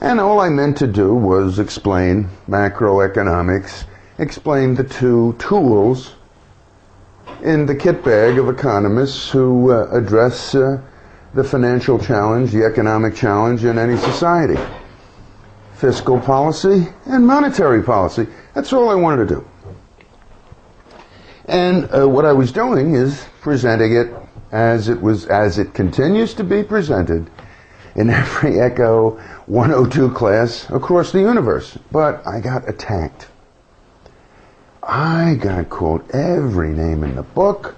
And all I meant to do was explain macroeconomics, explain the two tools in the kit bag of economists who uh, address uh, the financial challenge, the economic challenge in any society fiscal policy and monetary policy. That's all I wanted to do. And uh, what I was doing is presenting it as it was, as it continues to be presented in every Econ 102 class across the universe. But I got attacked. I got called every name in the book,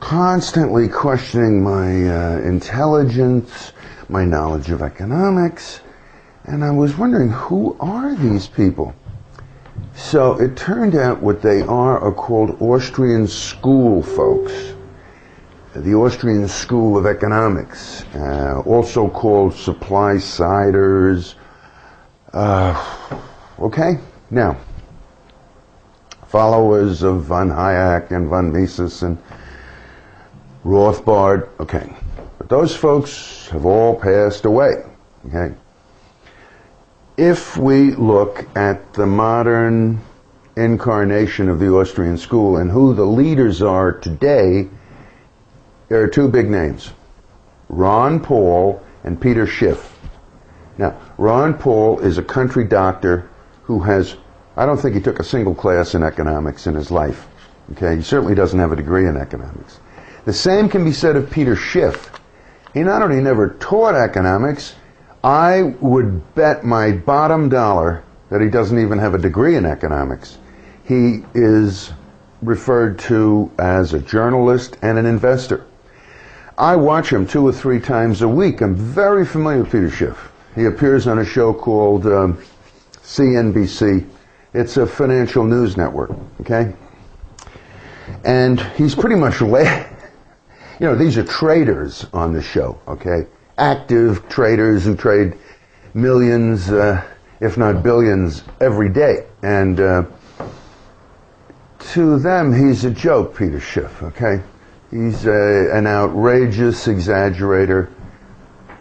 constantly questioning my uh, intelligence, my knowledge of economics, and I was wondering who are these people? So it turned out what they are are called Austrian school folks. The Austrian School of Economics, uh, also called supply siders. Uh, okay, now, followers of von Hayek and von Mises and Rothbard, okay. But those folks have all passed away, okay. If we look at the modern incarnation of the Austrian school and who the leaders are today, there are two big names Ron Paul and Peter Schiff. Now, Ron Paul is a country doctor who has, I don't think he took a single class in economics in his life. Okay, he certainly doesn't have a degree in economics. The same can be said of Peter Schiff. He not only never taught economics, I would bet my bottom dollar that he doesn't even have a degree in economics. He is referred to as a journalist and an investor. I watch him two or three times a week. I'm very familiar with Peter Schiff. He appears on a show called um, CNBC. It's a financial news network, okay? And he's pretty much, la- you know, these are traders on the show, okay? Active traders who trade millions, uh, if not billions, every day. And uh, to them, he's a joke, Peter Schiff, okay? He's a, an outrageous exaggerator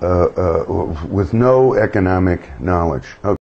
uh, uh, with no economic knowledge. Okay.